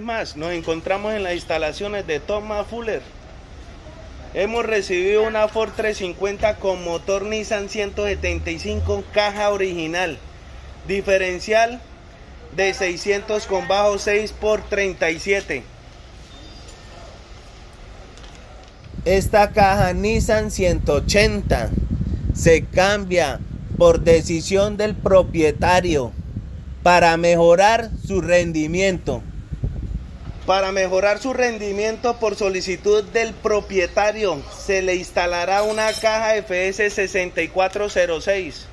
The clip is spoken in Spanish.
más. Nos encontramos en las instalaciones de Thomas Fuller. Hemos recibido una Ford 350 con motor Nissan 175, caja original. Diferencial de 600 con bajo 6 por 37. Esta caja Nissan 180 se cambia por decisión del propietario para mejorar su rendimiento. Para mejorar su rendimiento por solicitud del propietario se le instalará una caja FS 6406